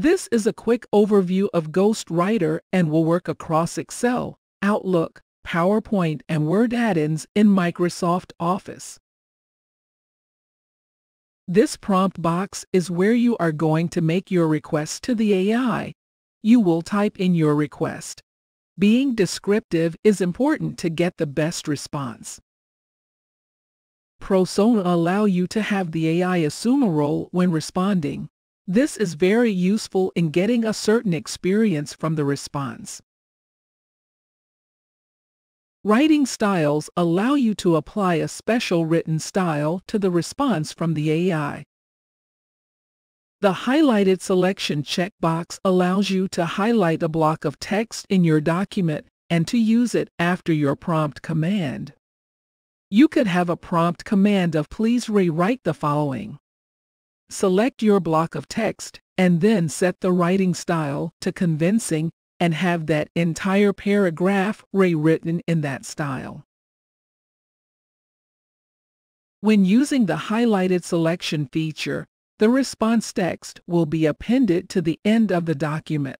This is a quick overview of Ghostwriter and will work across Excel, Outlook, PowerPoint and Word add-ins in Microsoft Office. This prompt box is where you are going to make your request to the AI. You will type in your request. Being descriptive is important to get the best response. Persona allow you to have the AI assume a role when responding. This is very useful in getting a certain experience from the response. Writing styles allow you to apply a special written style to the response from the AI. The highlighted selection checkbox allows you to highlight a block of text in your document and to use it after your prompt command. You could have a prompt command of please rewrite the following. Select your block of text and then set the writing style to convincing and have that entire paragraph rewritten in that style. When using the highlighted selection feature, the response text will be appended to the end of the document.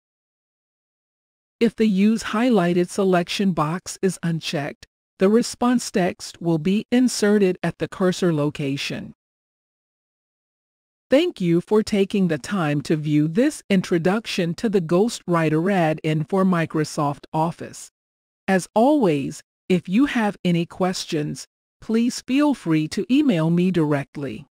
If the Use Highlighted Selection box is unchecked, the response text will be inserted at the cursor location. Thank you for taking the time to view this introduction to the Ghostwriter add-in for Microsoft Office. As always, if you have any questions, please feel free to email me directly.